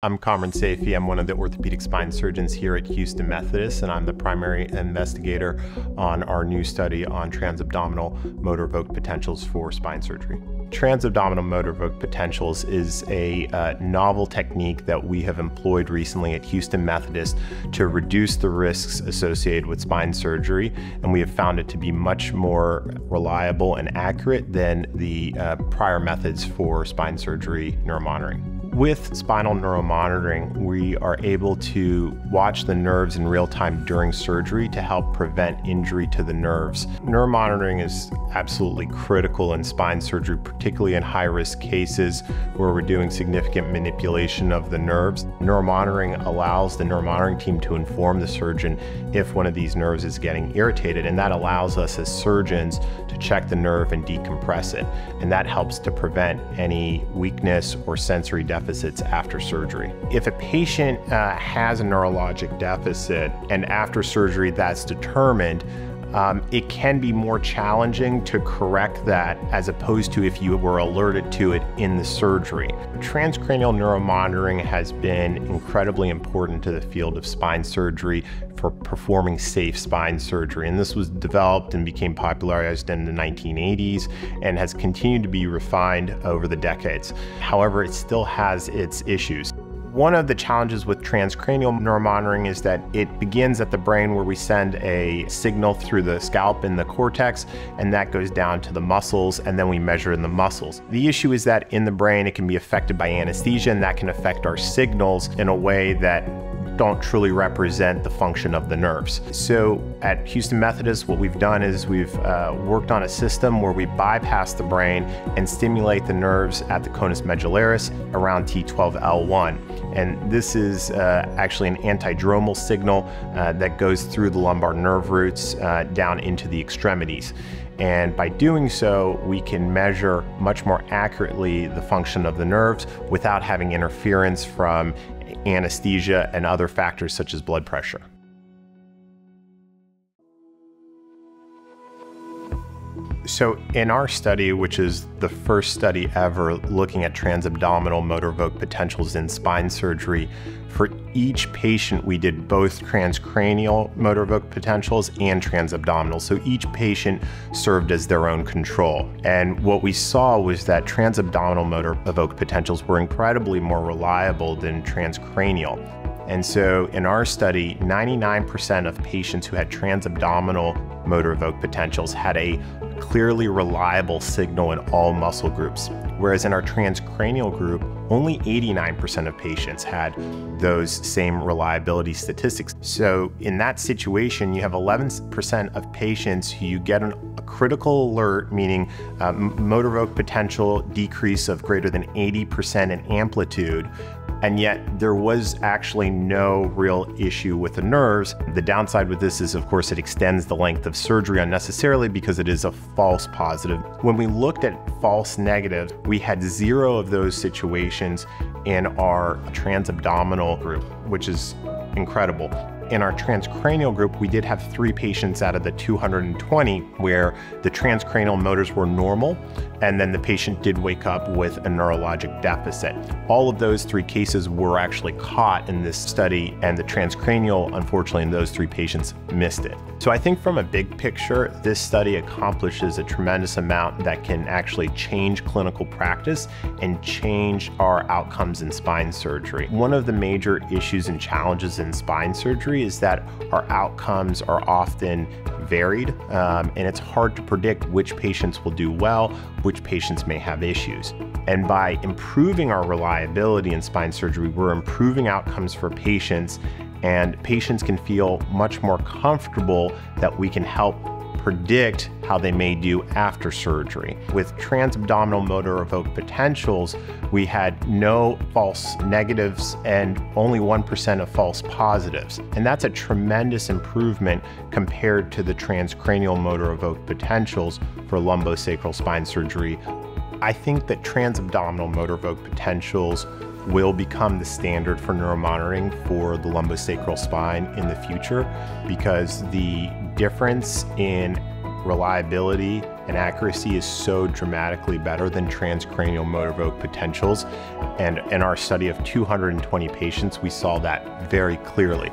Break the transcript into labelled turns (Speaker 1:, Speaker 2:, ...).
Speaker 1: I'm Comron Saifi. I'm one of the orthopedic spine surgeons here at Houston Methodist, and I'm the primary investigator on our new study on transabdominal motor evoked potentials for spine surgery. Transabdominal motor evoked potentials is a uh, novel technique that we have employed recently at Houston Methodist to reduce the risks associated with spine surgery, and we have found it to be much more reliable and accurate than the uh, prior methods for spine surgery neuromonitoring. With spinal neuromonitoring, we are able to watch the nerves in real time during surgery to help prevent injury to the nerves. Neuromonitoring is absolutely critical in spine surgery, particularly in high risk cases where we're doing significant manipulation of the nerves. Neuromonitoring allows the neuromonitoring team to inform the surgeon if one of these nerves is getting irritated, and that allows us as surgeons to check the nerve and decompress it. And that helps to prevent any weakness or sensory deficits after surgery. If a patient uh, has a neurologic deficit and after surgery that's determined, um, it can be more challenging to correct that as opposed to if you were alerted to it in the surgery. Transcranial neuromonitoring has been incredibly important to the field of spine surgery for performing safe spine surgery. And this was developed and became popularized in the 1980s and has continued to be refined over the decades. However, it still has its issues. One of the challenges with transcranial neuromonitoring is that it begins at the brain where we send a signal through the scalp and the cortex, and that goes down to the muscles, and then we measure in the muscles. The issue is that in the brain, it can be affected by anesthesia, and that can affect our signals in a way that don't truly represent the function of the nerves. So at Houston Methodist, what we've done is we've uh, worked on a system where we bypass the brain and stimulate the nerves at the conus medullaris around T12L1. And this is uh, actually an antidromal signal uh, that goes through the lumbar nerve roots uh, down into the extremities. And by doing so, we can measure much more accurately the function of the nerves without having interference from anesthesia, and other factors such as blood pressure. So, in our study, which is the first study ever looking at transabdominal motor evoked potentials in spine surgery, for each patient, we did both transcranial motor evoked potentials and transabdominal. So, each patient served as their own control. And what we saw was that transabdominal motor evoked potentials were incredibly more reliable than transcranial. And so in our study, 99% of patients who had transabdominal motor evoked potentials had a clearly reliable signal in all muscle groups, whereas in our transcranial group, only 89% of patients had those same reliability statistics. So in that situation, you have 11% of patients who you get an, a critical alert, meaning um, motor evoked potential decrease of greater than 80% in amplitude, and yet there was actually no real issue with the nerves. The downside with this is, of course, it extends the length of surgery unnecessarily because it is a false positive. When we looked at false negatives, we had zero of those situations in our transabdominal group, which is incredible. In our transcranial group, we did have three patients out of the 220 where the transcranial motors were normal, and then the patient did wake up with a neurologic deficit. All of those three cases were actually caught in this study, and the transcranial, unfortunately, in those three patients missed it. So I think from a big picture, this study accomplishes a tremendous amount that can actually change clinical practice and change our outcomes in spine surgery. One of the major issues and challenges in spine surgery is that our outcomes are often varied, um, and it's hard to predict which patients will do well, which patients may have issues. And by improving our reliability in spine surgery, we're improving outcomes for patients, and patients can feel much more comfortable that we can help predict how they may do after surgery. With transabdominal motor evoked potentials, we had no false negatives and only 1% of false positives. And that's a tremendous improvement compared to the transcranial motor evoked potentials for lumbosacral spine surgery. I think that transabdominal motor evoked potentials will become the standard for neuromonitoring for the lumbosacral spine in the future because the difference in reliability and accuracy is so dramatically better than transcranial motor evoked potentials. And in our study of 220 patients, we saw that very clearly.